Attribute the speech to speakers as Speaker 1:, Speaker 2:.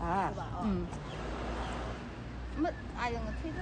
Speaker 1: 啊。嗯。
Speaker 2: 么？哎呀，我。